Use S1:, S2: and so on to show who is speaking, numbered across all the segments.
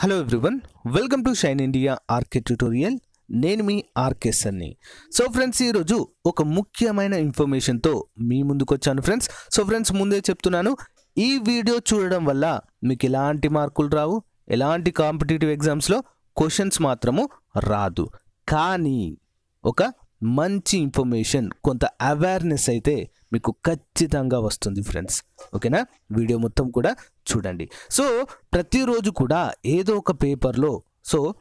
S1: Hello everyone welcome to Shine India RK tutorial నేను మీ RK Sunny so friends ఈరోజు ఒక ముఖ్యమైన ఇన్ఫర్మేషన్తో మీ ముందుకు వచ్చాను ఫ్రెండ్స్ సో ఫ్రెండ్స్ ముందే చెప్తున్నాను. ఈ వీడియో చూడడం వల్ల మీకు ఎలాంటి మార్కులు రావు ఎలాంటి కాంపిటేటివ్ ఎగ్జామ్స్లో క్వశ్చన్స్ మాత్రము రాదు. కానీ ఒక మంచి ఇన్ఫర్మేషన్ కొంత అవేర్నెస్ అయితే మీకు ఖచ్చితంగా వస్తుంది ఫ్రెండ్స్. ఓకేనా? వీడియో మొత్తం కూడా చూడండి. సో ప్రతిరోజు కూడా ఏదో ఒక పేపర్లో సో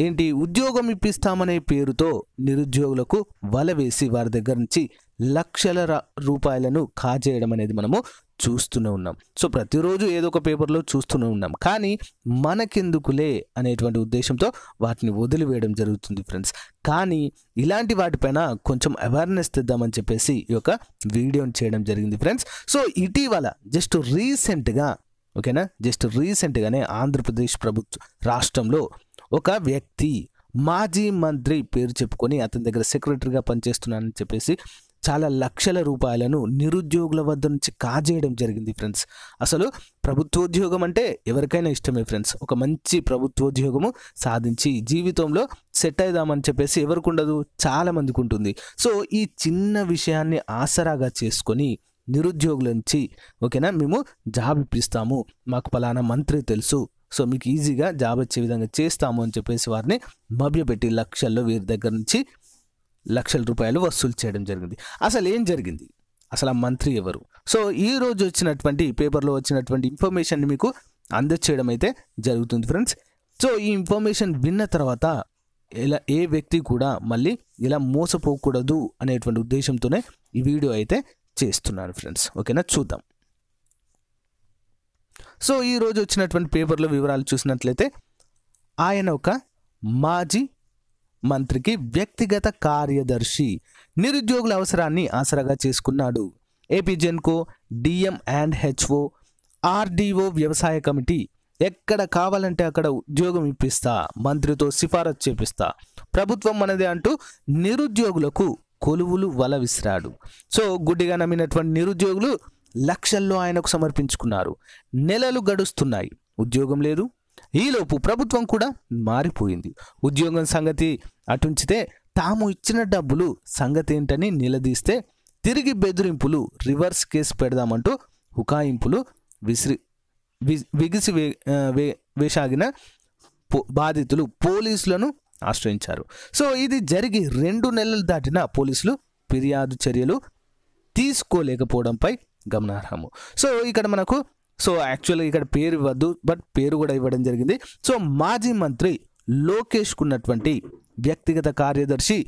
S1: ఏంటి ఉద్యోగం ఇప్పిస్తామనే పేరుతో నిరుద్యోగులకు వల వేసి వారి దగ్గర నుంచి లక్షల రూపాయలను కాజేయడం అనేది మనము చూస్తూనే ఉన్నాం. సో ప్రతిరోజు ఏదో ఒక పేపర్లో చూస్తూనే ఉన్నాం. కానీ మనకెందుకులే అనేటువంటి ఉద్దేశంతో వాటిని వదిలివేయడం జరుగుతుంది ఫ్రెండ్స్. కానీ ఇలాంటి వాటిపైన కొంచెం అవేర్నెస్ తెద్దామని చెప్పేసి ఈ యొక్క వీడియోని చేయడం జరిగింది ఫ్రెండ్స్. సో ఇటీవల జస్ట్ రీసెంట్గా ఓకేనా? జస్ట్ రీసెంట్గానే ఆంధ్రప్రదేశ్ ప్రభుత్వ రాష్ట్రంలో ఒక వ్యక్తి మాజీ మంత్రి పేరు చెప్పుకొని అతని దగ్గర సెక్రటరీగా పనిచేస్తున్నానని చెప్పేసి చాలా లక్షల రూపాయలను నిరుద్యోగుల వద్ద నుంచి కాజేయడం జరిగింది ఫ్రెండ్స్. అసలు ప్రభుత్వోద్యోగం అంటే ఎవరికైనా ఇష్టమే ఫ్రెండ్స్. ఒక మంచి ప్రభుత్వోద్యోగము సాధించి జీవితంలో సెట్ అవుదామని చెప్పేసి ఎవరికి ఉండదు? చాలామందికి ఉంటుంది. సో ఈ చిన్న విషయాన్ని ఆసరాగా చేసుకొని నిరుద్యోగుల నుంచి ఓకేనా మేము జాబ్ ఇప్పిస్తాము. మాకు పలానా మంత్రి తెలుసు. సో మీకు ఈజీగా జాబ్ వచ్చే విధంగా చేస్తాము అని చెప్పేసి వారిని మభ్యపెట్టి లక్షల్లో వీరి దగ్గర నుంచి లక్షల రూపాయలు వసూలు చేయడం జరిగింది. అసలు ఏం జరిగింది? అసలు ఆ మంత్రి ఎవరు? సో ఈ రోజు వచ్చినటువంటి పేపర్లో వచ్చినటువంటి ఇన్ఫర్మేషన్ మీకు అందచేయడం అయితే జరుగుతుంది ఫ్రెండ్స్. సో ఈ ఇన్ఫర్మేషన్ విన్న తర్వాత ఇలా ఏ వ్యక్తి కూడా మళ్ళీ ఇలా మోసపోకూడదు అనేటువంటి ఉద్దేశంతోనే ఈ వీడియో అయితే చేస్తున్నాను ఫ్రెండ్స్. ఓకేనా? చూద్దాం. సో ఈ రోజు వచ్చినటువంటి పేపర్లో వివరాలు చూసినట్లయితే ఆయన ఒక మాజీ మంత్రికి వ్యక్తిగత కార్యదర్శి నిరుద్యోగుల అవసరాన్ని ఆసరాగా చేసుకున్నాడు. APGENCO DM and HO RDO వ్యవసాయ కమిటీ ఎక్కడ కావాలంటే అక్కడ ఉద్యోగం ఇప్పిస్తా మంత్రితో సిఫారసు చేపిస్తా. ప్రభుత్వం మనదే అంటూ నిరుద్యోగులకు కొలువులు వల విసిరాడు. సో గుడ్డిగా నమ్మినటువంటి నిరుద్యోగులు లక్షల్లో ఆయనకు సమర్పించుకున్నారు. నెలలు గడుస్తున్నాయి. ఉద్యోగం లేదు ఈలోపు ప్రభుత్వం కూడా మారిపోయింది. ఉద్యోగం సంగతి అటుంచితే తాము ఇచ్చిన డబ్బులు సంగతి ఏంటని నిలదీస్తే తిరిగి బెదిరింపులు రివర్స్ కేసు పెడదామంటూ హుకాయింపులు విసిరి విగిసి వే వే- వేసాగిన పో- బాధితులు పోలీసులను ఆశ్రయించారు. సో ఇది జరిగి రెండు నెలలు దాటిన పోలీసులు ఫిర్యాదు చర్యలు తీసుకోలేకపోవడంపై గమనార్హము. సో ఇక్కడ మనకు సో యాక్చువల్గా ఇక్కడ పేరు ఇవ్వద్దు బట్ పేరు కూడా ఇవ్వడం జరిగింది. సో మాజీ మంత్రి లోకేష్కు ఉన్నటువంటి వ్యక్తిగత కార్యదర్శి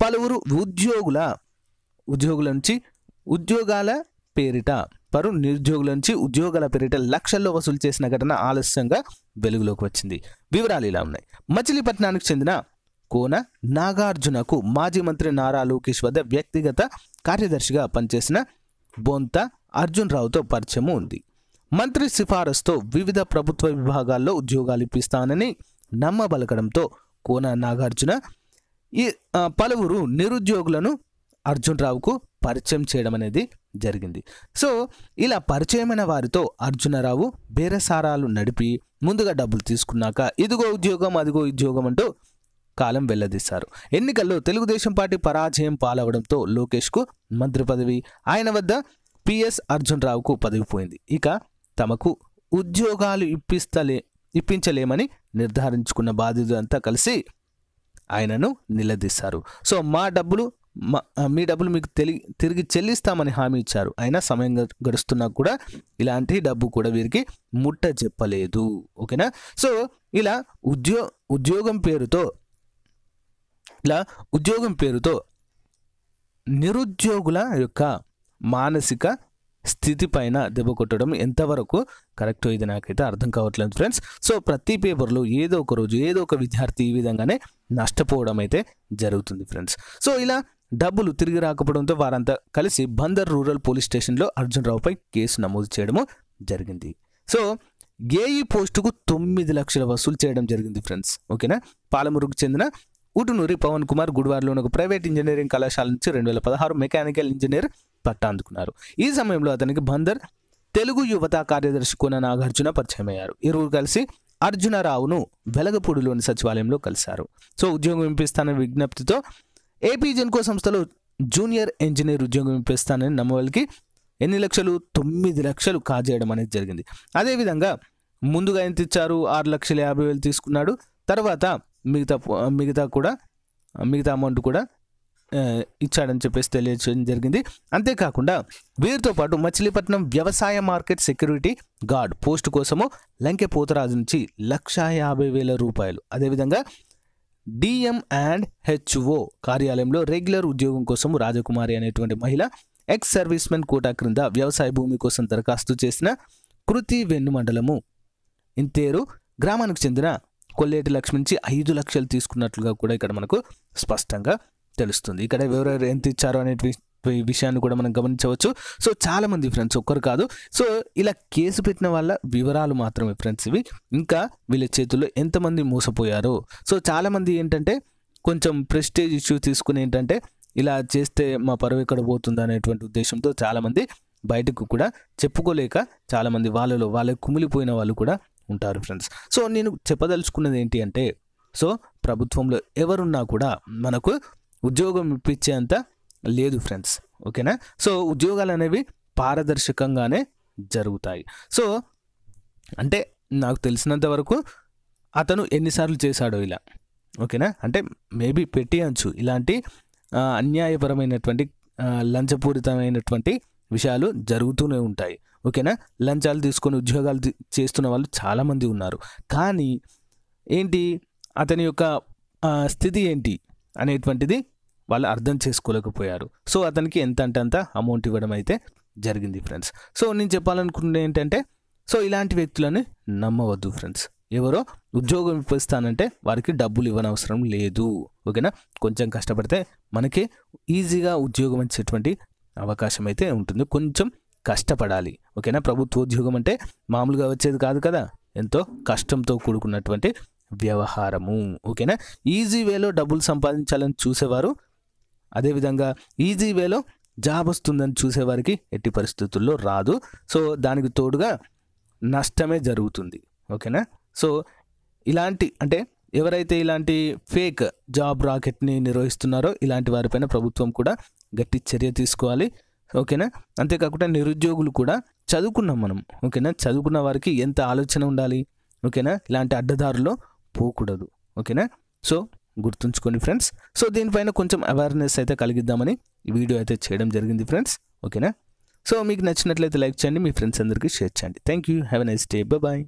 S1: పలువురు ఉద్యోగుల ఉద్యోగుల నుంచి ఉద్యోగాల పేరిట పరు నిరుద్యోగుల నుంచి ఉద్యోగాల పేరిట లక్షల్లో వసూలు చేసిన ఘటన ఆలస్యంగా వెలుగులోకి వచ్చింది. వివరాలు ఇలా ఉన్నాయి. మచిలీపట్నానికి చెందిన కోన నాగార్జునకు మాజీ మంత్రి నారా లోకేష్ వద్ద వ్యక్తిగత కార్యదర్శిగా పనిచేసిన బొంత అర్జున్ రావుతో పరిచయం ఉంది. మంత్రి సిఫారసుతో వివిధ ప్రభుత్వ విభాగాల్లో ఉద్యోగాలు ఇప్పిస్తానని నమ్మబలకడంతో కోన నాగార్జున ఈ పలువురు నిరుద్యోగులను అర్జున్ రావుకు పరిచయం చేయడం అనేది జరిగింది. సో ఇలా పరిచయమైన వారితో అర్జునరావు బేరసారాలు నడిపి ముందుగా డబ్బులు తీసుకున్నాక ఇదిగో ఉద్యోగం అదిగో ఉద్యోగం అంటూ కాలం వెల్లదీశారు ఎన్నికల్లో తెలుగుదేశం పార్టీ పరాజయం పాలవడంతో లోకేష్కు మంత్రి పదవి ఆయన వద్ద పిఎస్ అర్జున్ రావుకు పదవి పోయింది. ఇక తమకు ఉద్యోగాలు ఇప్పిస్తలే ఇప్పించలేమని నిర్ధారించుకున్న బాధితులంతా కలిసి ఆయనను నిలదీశారు. సో మా డబ్బులు మా- మీ డబ్బులు మీకు తెలి తిరిగి చెల్లిస్తామని హామీ ఇచ్చారు. అయినా సమయం గడుస్తున్నా కూడా ఇలాంటి డబ్బు కూడా వీరికి ముట్ట చెప్పలేదు ఓకేనా? సో ఇలా ఉద్యో ఉద్యోగం పేరుతో ఇలా ఉద్యోగం పేరుతో నిరుద్యోగుల యొక్క మానసిక స్థితి పైన దెబ్బ కొట్టడం ఎంతవరకు కరెక్ట్ ఇది నాకైతే అర్థం కావట్లేదు ఫ్రెండ్స్. సో ప్రతి పేపర్లో ఏదో ఒక రోజు ఏదో ఒక విద్యార్థి ఈ విధంగానే నష్టపోవడం అయితే జరుగుతుంది ఫ్రెండ్స్. సో ఇలా డబ్బులు తిరిగి రాకపోవడంతో వారంతా కలిసి బందర్ రూరల్ పోలీస్ స్టేషన్లో అర్జున్ రావుపై కేసు నమోదు చేయడము జరిగింది. సో ఏఈ పోస్టుకు తొమ్మిది లక్షల వసూలు చేయడం జరిగింది ఫ్రెండ్స్. ఓకేనా? పాలమూరుకు చెందిన ఉటునూరి పవన్ కుమార్ గుడివాడలోని ఒక ప్రైవేట్ ఇంజనీరింగ్ కళాశాల నుంచి రెండు వేల పదహారు మెకానికల్ ఇంజనీర్ పట్టా అందుకున్నారు. ఈ సమయంలో అతనికి బందర్ తెలుగు యువత కార్యదర్శి కొన నాగార్జున పరిచయం అయ్యారు ఇరువురు కలిసి అర్జునరావును వెలగపూడిలోని సచివాలయంలో కలిశారు. సో ఉద్యోగం ఇప్పిస్తానని విజ్ఞప్తితో ఏపీ జెన్కో సంస్థలో జూనియర్ ఇంజనీర్ ఉద్యోగం ఇప్పిస్తానని నమ్మవాళ్ళకి ఎన్ని లక్షలు? తొమ్మిది లక్షలు కాజేయడం అనేది జరిగింది. అదేవిధంగా ముందుగా ఎంత ఇచ్చారు? ఆరు లక్షల యాభై వేలు తీసుకున్నాడు. తర్వాత మిగతా మిగతా కూడా మిగతా అమౌంట్ కూడా ఇచ్చాడని చెప్పేసి తెలియజేయడం జరిగింది. అంతేకాకుండా వీరితో పాటు మచిలీపట్నం వ్యవసాయ మార్కెట్ సెక్యూరిటీ గార్డ్ పోస్ట్ కోసము లంకె పోతరాజు నుంచి లక్షా యాభై వేల రూపాయలు. అదేవిధంగా డిఎం అండ్ హెచ్ఓ కార్యాలయంలో రెగ్యులర్ ఉద్యోగం కోసం రాజకుమారి అనేటువంటి మహిళ ఎక్స్ సర్వీస్మెన్ కోటా క్రింద వ్యవసాయ భూమి కోసం దరఖాస్తు చేసిన కృతి వెన్ను మండలము ఇంతేరు గ్రామానికి చెందిన కొల్లేటి లక్ష్మి నుంచి ఐదు లక్షలు తీసుకున్నట్లుగా కూడా ఇక్కడ మనకు స్పష్టంగా తెలుస్తుంది. ఇక్కడ ఎవరెవరు ఎంత ఇచ్చారో అనే విషయాన్ని కూడా మనం గమనించవచ్చు. సో చాలామంది ఫ్రెండ్స్ ఒక్కరు కాదు. సో ఇలా కేసు పెట్టిన వాళ్ళ వివరాలు మాత్రమే ఫ్రెండ్స్ ఇవి. ఇంకా వీళ్ళ చేతుల్లో ఎంతమంది మోసపోయారు? సో చాలామంది ఏంటంటే కొంచెం ప్రెస్టేజ్ ఇష్యూ తీసుకుని ఏంటంటే ఇలా చేస్తే మా పరువు ఎక్కడ పోతుంది అనేటువంటి ఉద్దేశంతో చాలామంది బయటకు కూడా చెప్పుకోలేక చాలామంది వాళ్ళలో వాళ్ళ కుమిలిపోయిన వాళ్ళు కూడా ఉంటారు ఫ్రెండ్స్. సో నేను చెప్పదలుచుకున్నది ఏంటి అంటే సో ప్రభుత్వంలో ఎవరున్నా కూడా మనకు ఉద్యోగం ఇప్పించేంత లేదు ఫ్రెండ్స్. ఓకేనా? సో ఉద్యోగాలు అనేవి పారదర్శకంగానే జరుగుతాయి. సో అంటే నాకు తెలిసినంత వరకు అతను ఎన్నిసార్లు చేశాడో ఇలా. ఓకేనా? అంటే మేబీ పెట్టేయచ్చు ఇలాంటి అన్యాయపరమైనటువంటి లంచపూరితమైనటువంటి విషయాలు జరుగుతూనే ఉంటాయి. ఓకేనా? లంచాలు తీసుకొని ఉద్యోగాలు చేస్తున్న వాళ్ళు చాలామంది ఉన్నారు. కానీ ఏంటి? అతని యొక్క స్థితి ఏంటి? అనేటువంటిది వాళ్ళు అర్థం చేసుకోలేకపోయారు. సో అతనికి ఎంత అంటే అంత అమౌంట్ ఇవ్వడం అయితే జరిగింది ఫ్రెండ్స్. సో నేను చెప్పాలనుకున్నది ఏంటంటే సో ఇలాంటి వ్యక్తులని నమ్మవద్దు ఫ్రెండ్స్. ఎవరో ఉద్యోగం ఇప్పిస్తానంటే వారికి డబ్బులు ఇవ్వనవసరం లేదు. ఓకేనా? కొంచెం కష్టపడితే మనకి ఈజీగా ఉద్యోగం ఇచ్చేటువంటి అవకాశం అయితే ఉంటుంది. కొంచెం కష్టపడాలి. ఓకేనా? ప్రభుత్వ ఉద్యోగం అంటే మామూలుగా వచ్చేది కాదు కదా? ఎంతో కష్టంతో కూడుకున్నటువంటి వ్యవహారము. ఓకేనా? ఈజీ వేలో డబ్బులు సంపాదించాలని చూసేవారు. అదేవిధంగా ఈజీ వేలో జాబ్ వస్తుందని చూసేవారికి ఎట్టి పరిస్థితుల్లో రాదు. సో దానికి తోడుగా నష్టమే జరుగుతుంది. ఓకేనా? సో ఇలాంటి అంటే ఎవరైతే ఇలాంటి ఫేక్ జాబ్ రాకెట్ని నిర్వహిస్తున్నారో ఇలాంటి వారిపైన ప్రభుత్వం కూడా గట్టి చర్య తీసుకోవాలి. ఓకేనా? అంతేకాకుండా నిరుద్యోగులు కూడా చదువుకున్నాం మనం. ఓకేనా? చదువుకున్న వారికి ఎంత ఆలోచన ఉండాలి? ఓకేనా? ఇలాంటి అడ్డదారులో పోకూడదు. ఓకేనా? సో గుర్తుంచుకోండి ఫ్రెండ్స్. సో దీనిపైన కొంచెం అవేర్నెస్ అయితే కలిగిద్దామని ఈ వీడియో అయితే చేయడం జరిగింది ఫ్రెండ్స్. ఓకేనా? సో మీకు నచ్చినట్లయితే లైక్ చేయండి మీ ఫ్రెండ్స్ అందరికీ షేర్ చేయండి. Thank you have a nice day bye